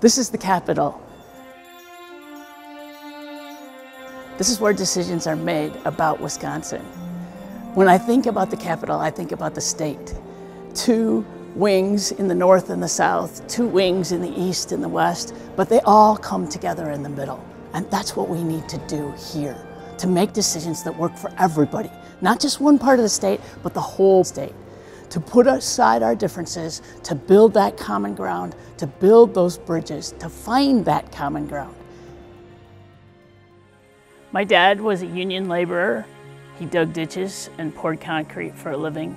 This is the capitol. This is where decisions are made about Wisconsin. When I think about the capitol, I think about the state. Two wings in the north and the south, two wings in the east and the west, but they all come together in the middle. And that's what we need to do here to make decisions that work for everybody, not just one part of the state, but the whole state. To put aside our differences, to build that common ground, to build those bridges, to find that common ground. My dad was a union laborer. He dug ditches and poured concrete for a living.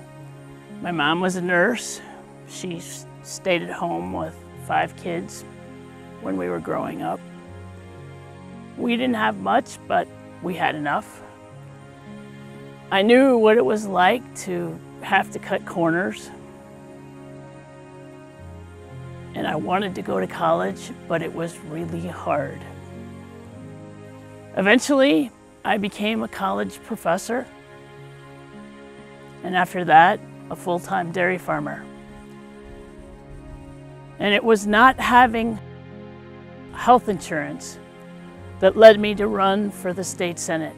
My mom was a nurse. She stayed at home with five kids when we were growing up. We didn't have much, but we had enough. I knew what it was like to have to cut corners. And I wanted to go to college, but it was really hard. Eventually, I became a college professor, and after that, a full-time dairy farmer. And it was not having health insurance that led me to run for the state senate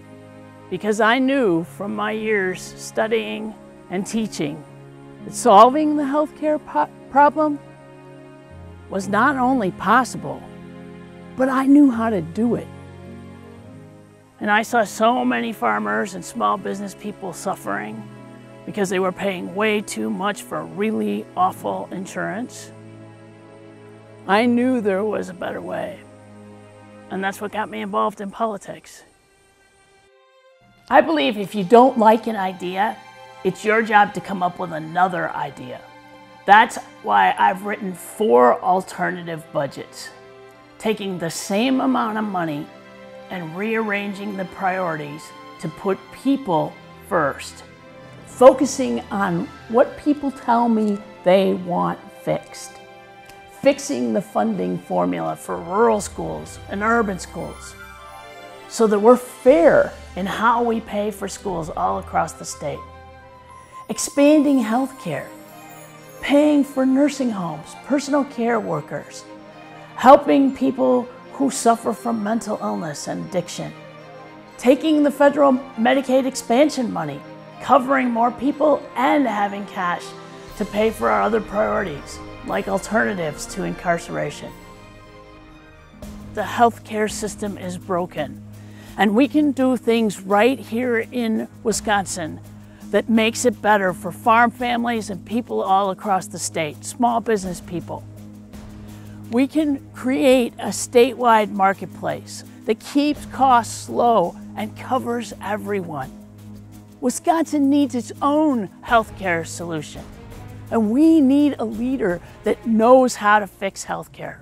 because I knew from my years studying and teaching that solving the healthcare problem was not only possible, but I knew how to do it. And I saw so many farmers and small business people suffering because they were paying way too much for really awful insurance. I knew there was a better way. And that's what got me involved in politics. I believe if you don't like an idea, it's your job to come up with another idea. That's why I've written four alternative budgets, taking the same amount of money and rearranging the priorities to put people first, focusing on what people tell me they want fixed, fixing the funding formula for rural schools and urban schools so that we're fair in how we pay for schools all across the state, expanding health care, paying for nursing homes, personal care workers, helping people who suffer from mental illness and addiction. Taking the federal Medicaid expansion money, covering more people, and having cash to pay for our other priorities, like alternatives to incarceration. The healthcare system is broken, and we can do things right here in Wisconsin that makes it better for farm families and people all across the state, small business people we can create a statewide marketplace that keeps costs low and covers everyone. Wisconsin needs its own healthcare solution, and we need a leader that knows how to fix healthcare.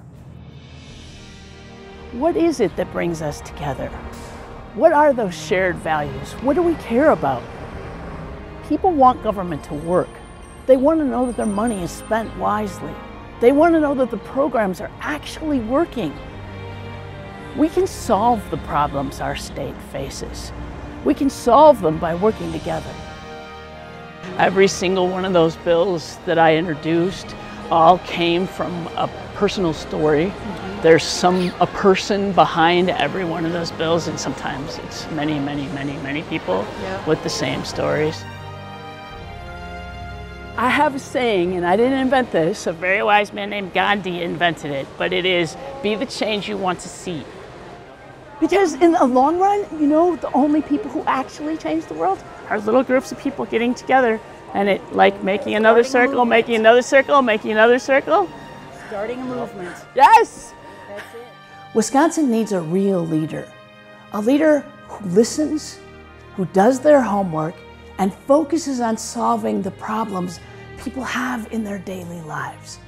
What is it that brings us together? What are those shared values? What do we care about? People want government to work. They want to know that their money is spent wisely. They want to know that the programs are actually working. We can solve the problems our state faces. We can solve them by working together. Every single one of those bills that I introduced all came from a personal story. Mm -hmm. There's some a person behind every one of those bills and sometimes it's many, many, many, many people with the same stories. I have a saying, and I didn't invent this, a very wise man named Gandhi invented it, but it is be the change you want to see. Because in the long run, you know, the only people who actually change the world are little groups of people getting together and it like making another circle, making another circle, making another circle. Starting a movement. Yes! That's it. Wisconsin needs a real leader. A leader who listens, who does their homework, and focuses on solving the problems people have in their daily lives.